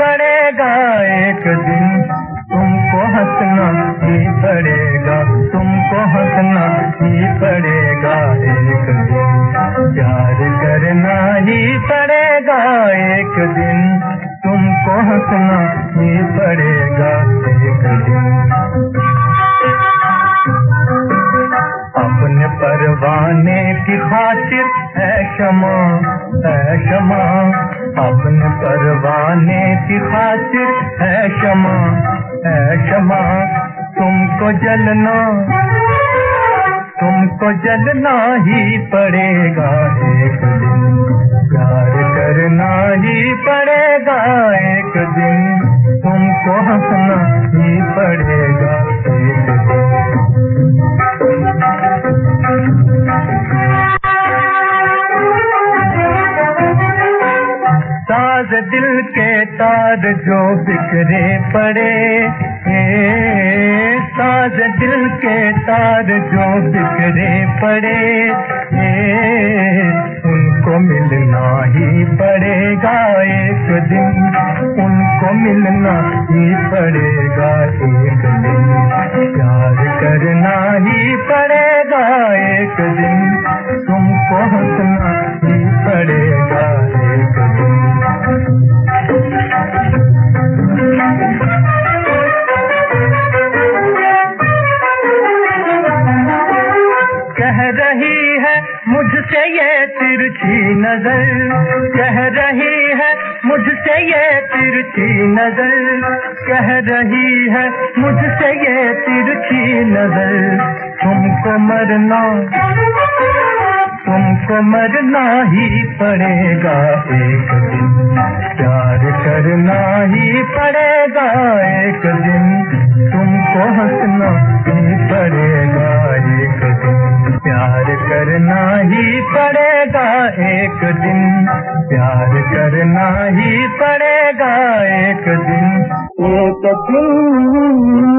पड़ेगा एक दिन। तुमको हंसना ही पड़ेगा। तुमको हंसना ही पड़ेगा एक दिन। प्यार करना ही पड़ेगा एक दिन। तुमको हंसना ही पड़ेगा एक दिन। अपने परवाने की खातिर है क्षमा है क्षमा। अपने परवाने की खातिर है क्षमा है क्षमा। तुमको जलना तुमको जलना ही पड़ेगा एक दिन। प्यार करना ही पड़ेगा एक दिन। तुमको हंसना ही पड़ेगा साज दिल के तार जो बिखरे पड़े साज दिल के तार जो बिखरे पड़े उनको मिलना ही पड़ेगा एक दिन। उनको मिलना ही पड़ेगा एक दिन। प्यार करना ही पड़ेगा एक दिन। मुझसे ये तिरछी नज़र कह रही है, मुझसे ये तिरछी नज़र कह रही है, मुझसे ये तिरछी नज़र। तुमको मरना तुमको मरना ही पड़ेगा एक दिन। प्यार करना ही पड़ेगा। एक दिन प्यार करना ही पड़ेगा एक दिन। एक दिन